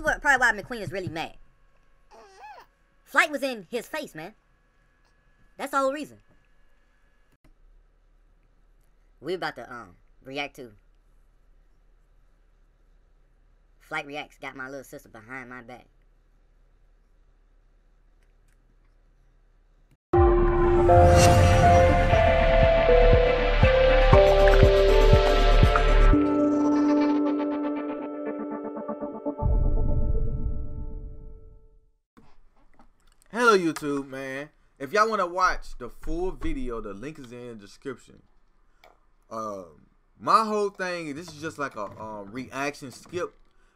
what, probably why McQueen is really mad. Flight was in his face, man. That's the whole reason. We about to um react to Flight Reacts got my little sister behind my back. Hello YouTube, man. If y'all want to watch the full video, the link is in the description. Um, my whole thing, this is just like a um, reaction skip.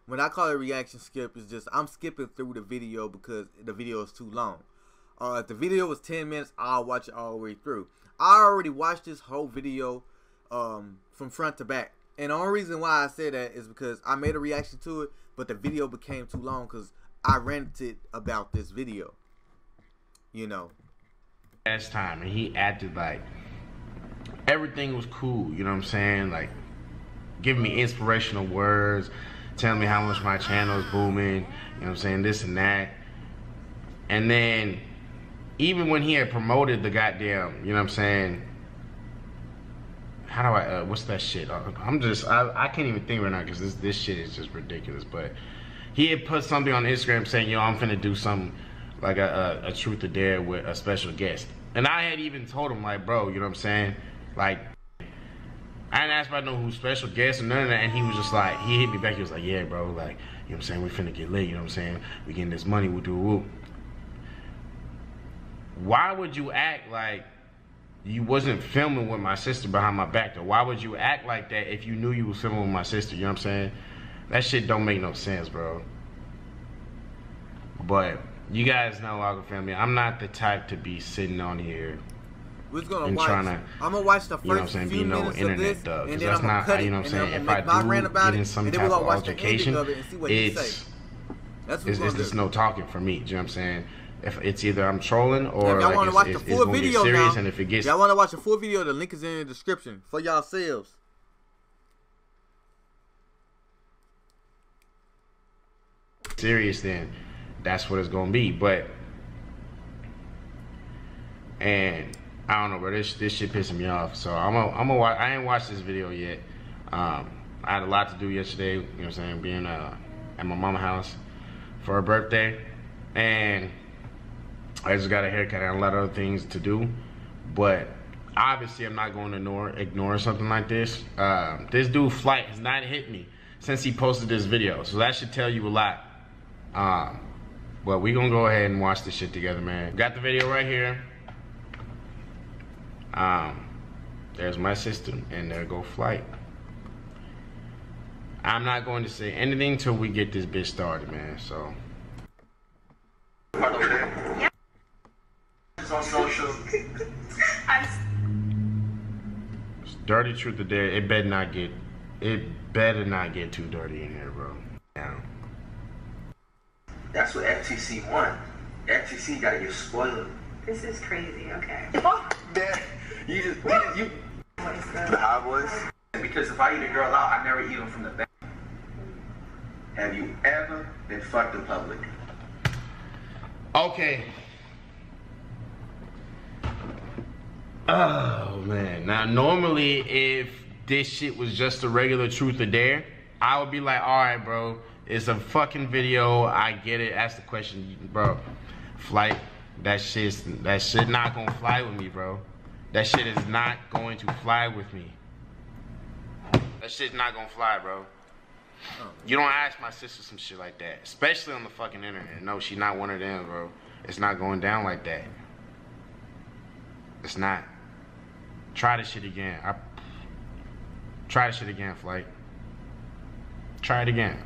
When I call it reaction skip, it's just I'm skipping through the video because the video is too long. Uh, if the video was 10 minutes, I'll watch it all the way through. I already watched this whole video um, from front to back. And the only reason why I say that is because I made a reaction to it, but the video became too long because I ranted about this video. You know. Last time, and he acted like everything was cool, you know what I'm saying? Like, giving me inspirational words, telling me how much my channel is booming, you know what I'm saying, this and that. And then, even when he had promoted the goddamn, you know what I'm saying, how do I, uh, what's that shit? Uh, I'm just, I, I can't even think right now because this, this shit is just ridiculous. But he had put something on Instagram saying, yo, I'm finna do something like a, a, a truth or dare with a special guest. And I had even told him, like, bro, you know what I'm saying? Like, I didn't ask about no who special guest or none of that. And he was just like, he hit me back. He was like, yeah, bro, like, you know what I'm saying? We finna get lit, you know what I'm saying? We getting this money, we do whoop. Why would you act like you wasn't filming with my sister behind my back though? Why would you act like that if you knew you was filming with my sister? You know what I'm saying? That shit don't make no sense, bro. But you guys know, Lager family, I'm not the type to be sitting on here. We're gonna and watch. trying to, I'm gonna watch the first you know what I'm saying, few be no minutes internet of this, dub. and then that's I'm gonna not, cut it, you know what I'm saying. If I my rant about get in some type of altercation, of it and see what he it's say. That's what it's, it's just no talking for me. Do you know what I'm saying? If it's either I'm trolling or if y'all want to it's, watch it's, the it's full gonna video get serious, now, and if it gets y'all want to watch the full video, the link is in the description for yourselves. serious, then that's what it's gonna be. But and I don't know, bro. This this shit pissing me off. So I'm a I'm a. I ain't watched this video yet. Um, I had a lot to do yesterday. You know what I'm saying? Being uh, at my mama house for her birthday, and I just got a haircut and a lot of other things to do. But obviously, I'm not going to ignore ignore something like this. Um, this dude flight has not hit me since he posted this video, so that should tell you a lot. Um, but we gonna go ahead and watch this shit together, man. Got the video right here. Um, there's my system, and there go flight. I'm not going to say anything till we get this bitch started, man. So. Social. It's dirty truth dare. It better not get. It better not get too dirty in here, bro. Now. That's what FTC won. FTC gotta get spoiled. This is crazy, okay. Man, you just you, you What is the that? high boys. Because if I eat a girl out, I never eat them from the back. Have you ever been fucked in public? Okay. Oh man. Now normally if this shit was just a regular truth or dare, I would be like, alright bro, it's a fucking video, I get it, ask the question, bro. Flight, that shit's that shit not gonna fly with me, bro. That shit is not going to fly with me. That shit's not gonna fly, bro. You don't ask my sister some shit like that, especially on the fucking internet. No, she not one of them, bro. It's not going down like that. It's not. Try this shit again. I try this shit again, flight. Try it again.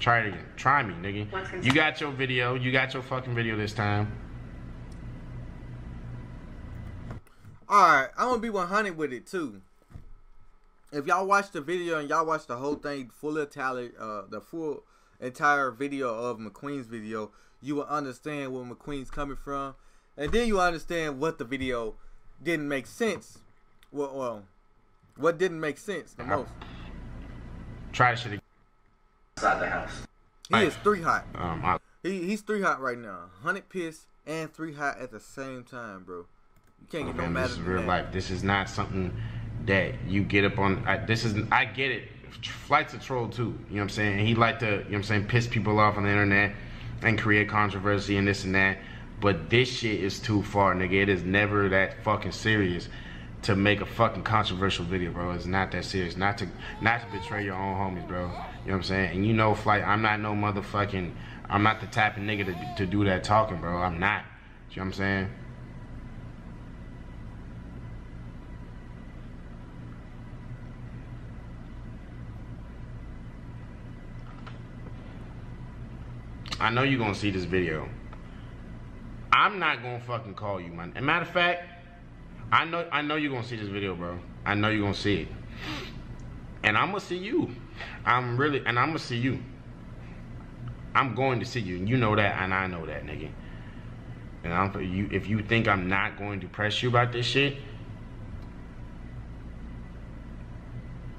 Try it again. Try me, nigga. You got your video. You got your fucking video this time. All right, I'm gonna be 100 with it too. If y'all watch the video and y'all watch the whole thing, full tally, uh, the full entire video of McQueen's video, you will understand where McQueen's coming from, and then you understand what the video didn't make sense. Well, well what didn't make sense the most. Try to shit again. Outside the house. He Right. is three hot. Um, I, He he's three hot right now. Hundred piss and three hot at the same time, bro. You can't get no man, matter this is real that. life. This is not something that you get up on. I, this is I get it. Flight's a troll too. You know what I'm saying? He like to, you know what I'm saying, piss people off on the internet and create controversy and this and that. But this shit is too far, nigga. It is never that fucking serious to make a fucking controversial video, bro. It's not that serious. Not to not to betray your own homies, bro. You know what I'm saying? And you know, flight. I'm not no motherfucking. I'm not the type of nigga to, to do that talking, bro. I'm not. You know what I'm saying? I know you're gonna see this video. I'm not gonna fucking call you, man. And matter of fact, I know I know you're gonna see this video, bro. I know you're gonna see it. And I'm gonna see you. I'm really and I'm gonna see you. I'm going to see you, and you know that, and I know that, nigga. And I'm you. If you think I'm not going to press you about this shit.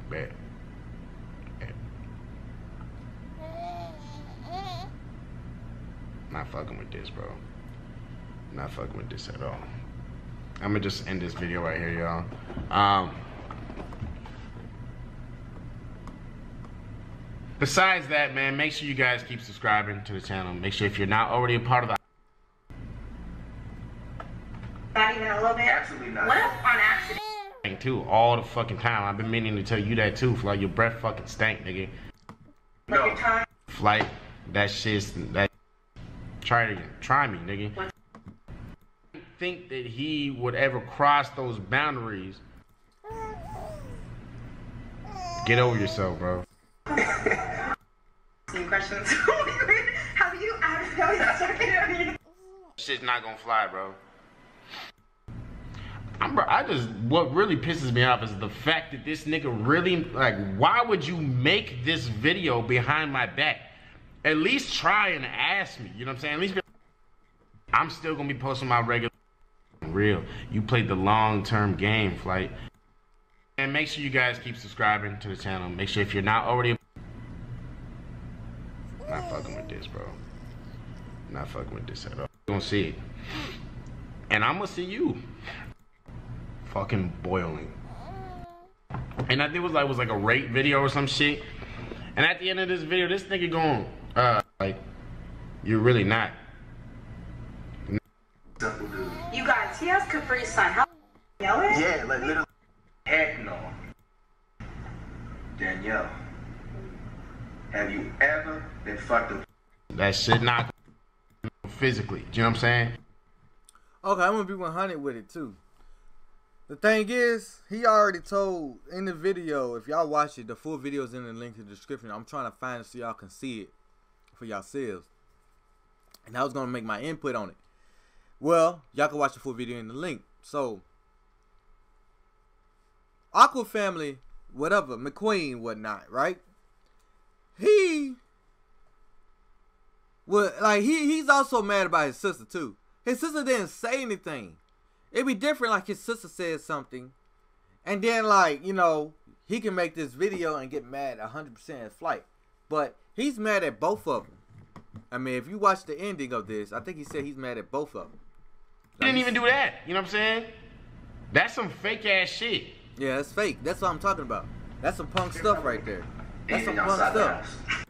Bet. Not fucking with this, bro. Not fucking with this at all. I'm gonna just end this video right here, y'all. Um. Besides that, man, make sure you guys keep subscribing to the channel. Make sure if you're not already a part of the Not even a little bit. Absolutely not. What if on accident? too, all the fucking time. I've been meaning to tell you that too. Like your breath fucking stank, nigga. No. Flight, that shit's that. Try it again. Try me, nigga. Think that he would ever cross those boundaries. Get over yourself, bro. Same questions. How you asked how you started? Shit's not gonna fly, bro. I'm, bro, I just what really pisses me off is the fact that this nigga really like. Why would you make this video behind my back? At least try and ask me. You know what I'm saying? At least be, I'm still gonna be posting my regular. Real, you played the long term game, flight. And make sure you guys keep subscribing to the channel. Make sure if you're not already. Not fucking with this, bro. Not fucking with this at all. You gonna see it. And I'm gonna see you. Fucking boiling. And I think it was like it was like a rape video or some shit. And at the end of this video, this nigga going, uh, like, you're really not. Simple dude. You guys, he has Capri Sun. How yell it? Yeah, like literally. Heck no. Danielle, have you ever been fucked up? That shit not physically. Do you know what I'm saying? Okay, I'm gonna be 100 with it too. The thing is, he already told in the video. If y'all watch it, the full video is in the link in the description. I'm trying to find it so y'all can see it for yourselves. And I was gonna make my input on it. Well, y'all can watch the full video in the link. So, Aqua family, whatever, McQueen, whatnot, right? He well, like he he's also mad about his sister too. His sister didn't say anything. It'd be different like his sister said something, and then like you know he can make this video and get mad hundred percent at flight, but he's mad at both of them. I mean, if you watch the ending of this, I think he said he's mad at both of them. He didn't even do that. You know what I'm saying? That's some fake ass shit. Yeah, that's fake. That's what I'm talking about. That's some punk stuff right there. That's some punk stuff.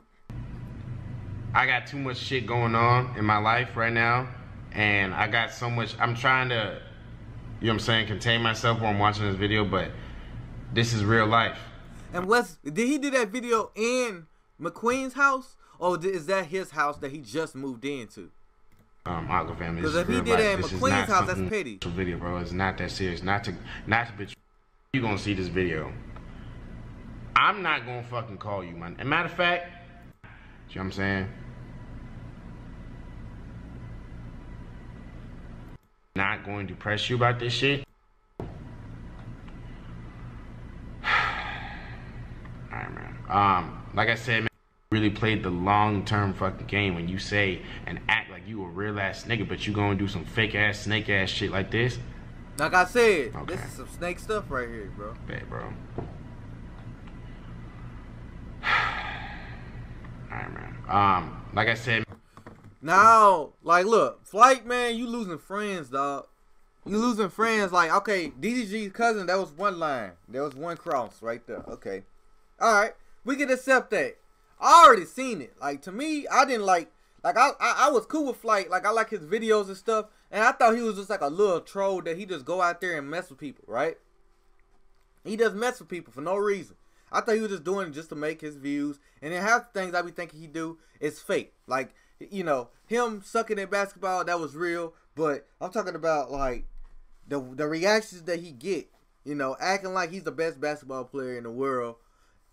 I got too much shit going on in my life right now, and I got so much. I'm trying to, you know what I'm saying, contain myself while I'm watching this video, but this is real life. And Wes, did he do that video in McQueen's house, or is that his house that he just moved into? Um, Aqua family. this 'Cause is if he did that in McQueen's house, that's petty. Video, bro. It's not that serious. Not to, not to betray. You gonna see this video? I'm not gonna fucking call you, man. And matter of fact, you know what I'm saying? Not going to press you about this shit. Alright, man. Um, like I said, man, really played the long term fucking game when you say like you a real ass nigga, but you gonna do some fake ass snake ass shit like this. Like I said, Okay. this is some snake stuff right here, bro. Bet, bro. man, man. Um, like I said, Now, like, look, flight man, you losing friends, dog. You losing friends. Like, okay, DDG's cousin, that was one line. There was one cross right there. Okay, all right, we can accept that. I already seen it. Like to me, I didn't like. Like I, I, I was cool with Flight. Like I like his videos and stuff. And I thought he was just like a little troll that he just go out there and mess with people, right? He does mess with people for no reason. I thought he was just doing it just to make his views. And then half the things I be thinking he do is fake. Like, you know, him sucking at basketball, that was real. But I'm talking about like the the reactions that he get, you know, acting like he's the best basketball player in the world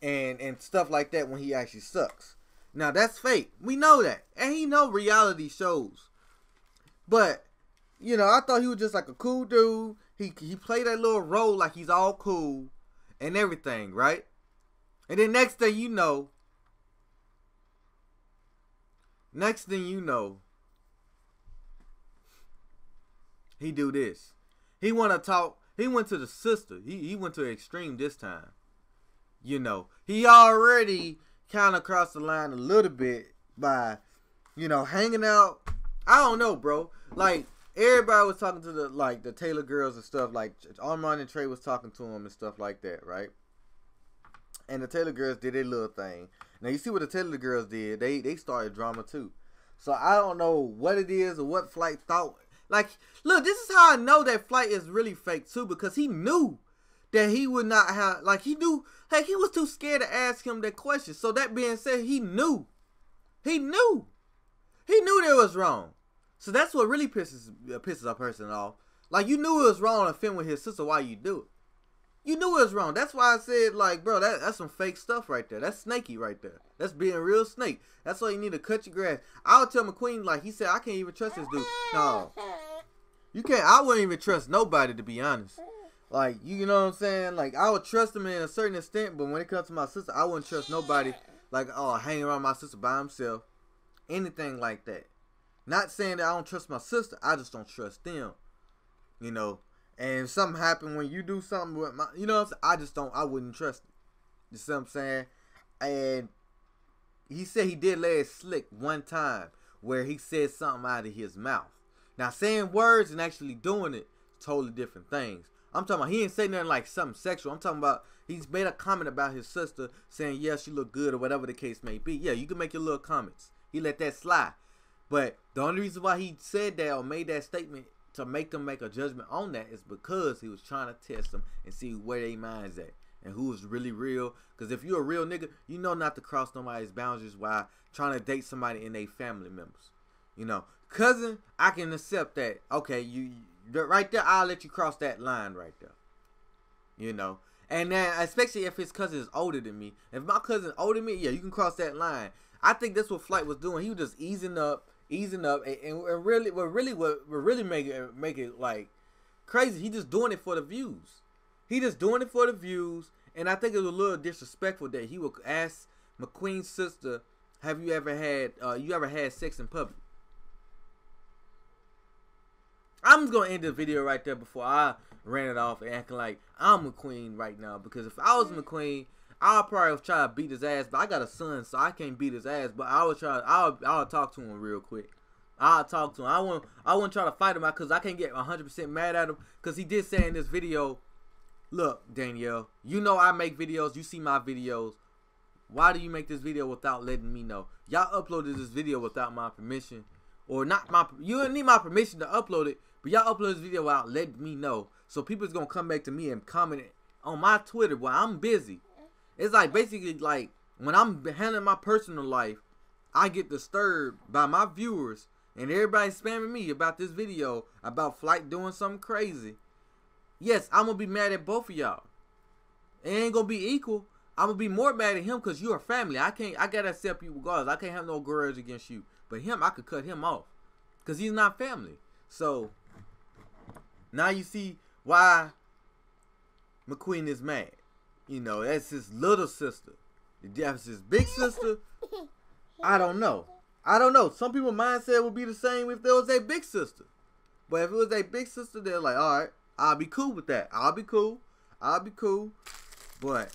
and and stuff like that when he actually sucks. Now that's fake. We know that. And he know reality shows. But you know, I thought he was just like a cool dude. He he played that little role like he's all cool and everything, right? And then next thing you know, next thing you know, he do this. He want to talk. He went to the sister. He he went to extreme this time. You know, he already kind of crossed the line a little bit by, you know, hanging out. I don't know, bro. Like everybody was talking to the like the Taylor girls and stuff. Like Armand and Trey was talking to him and stuff like that, right? And the Taylor girls did their little thing. Now you see what the Taylor girls did. They they started drama too. So I don't know what it is or what Flight thought. Like, look, this is how I know that Flight is really fake too because he knew that he would not have like he knew like he was too scared to ask him that question. So that being said, he knew. He knew. He knew that was wrong. So that's what really pisses uh, pisses a person off. Like you knew it was wrong to film with his sister. Why you do it? You knew it was wrong. That's why I said like, bro, that, that's some fake stuff right there. That's snaky right there. That's being a real snake. That's why you need to cut your grass. I would tell McQueen like he said, I can't even trust this dude. No, you can't. I wouldn't even trust nobody to be honest. Like you know what I'm saying? Like I would trust him in a certain extent, but when it comes to my sister, I wouldn't trust nobody. Like oh, hanging around my sister by himself, anything like that. Not saying that I don't trust my sister. I just don't trust them. You know, and if something happened when you do something with my, you know, what I'm saying? I just don't. I wouldn't trust it. You see what I'm saying? And he said he did let it slick one time where he said something out of his mouth. Now saying words and actually doing it, totally different things. I'm talking about he ain't say nothing like something sexual. I'm talking about he's made a comment about his sister saying, yeah, she look good or whatever the case may be. Yeah, you can make your little comments. He let that slide. But the only reason why he said that or made that statement to make them make a judgment on that is because he was trying to test them and see where their minds at and who is really real. Because if you're a real nigga, you know not to cross nobody's boundaries while trying to date somebody in their family members. You know, cousin, I can accept that. Okay, you right there, I'll let you cross that line right there. You know, and then especially if his cousin is older than me. If my cousin older than me, yeah, you can cross that line. I think that's what Flight was doing. He was just easing up, easing up, and, and really, what really, what, really make it make it like crazy. He just doing it for the views. He just doing it for the views, and I think it was a little disrespectful that he would ask McQueen's sister, "Have you ever had uh, you ever had sex in public?" I'm just gonna end the video right there before I ran it off and acting like I'm McQueen right now. Because if I was McQueen, I'll probably try to beat his ass. But I got a son, so I can't beat his ass. But I would try. I'll I'll talk to him real quick. I'll talk to him. I won't. I won't try to fight him out because I can't get 100 percent mad at him because he did say in this video, "Look, Danielle, you know I make videos. You see my videos. Why do you make this video without letting me know? Y'all uploaded this video without my permission, or not my. You don't need my permission to upload it, but y'all upload this video out, let me know. So people's gonna come back to me and comment on my Twitter while I'm busy. It's like basically like when I'm handling my personal life, I get disturbed by my viewers and everybody spamming me about this video about Flight doing something crazy. Yes, I'm gonna be mad at both of y'all. It ain't gonna be equal. I'm gonna be more mad at him because you're family. I can't. I gotta accept you regardless. I can't have no grudge against you. But him, I could cut him off because he's not family. So now you see why McQueen is mad. You know, that's his little sister. That's his big sister. I don't know. I don't know. Some people mindset would be the same if there was a big sister. But if it was a big sister, they're like, all right, I'll be cool with that. I'll be cool. I'll be cool. But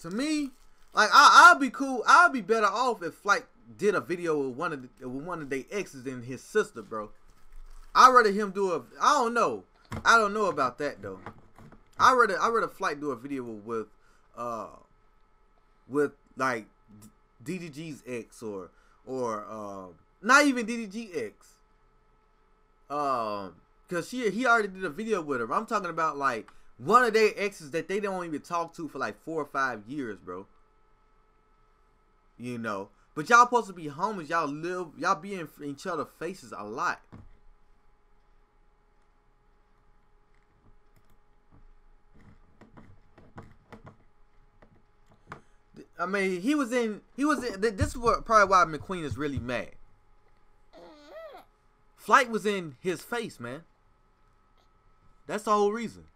to me, Like I, I'll be cool. I'll be better off if Flight did a video with one of the, with one of their exes and his sister, bro. I'd rather him do a. I don't know. I don't know about that though. I rather I a Flight do a video with, uh, with like DDG's ex or or uh, not even DDG ex. Um, cause she he already did a video with her. I'm talking about like one of their exes that they don't even talk to for like four or five years, bro. You know, but y'all supposed to be homies. Y'all live. Y'all be in each other faces a lot. I mean, he was in. He was in. This is what probably why McQueen is really mad. Flight was in his face, man. That's the whole reason.